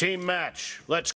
Team match. Let's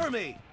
Cover me!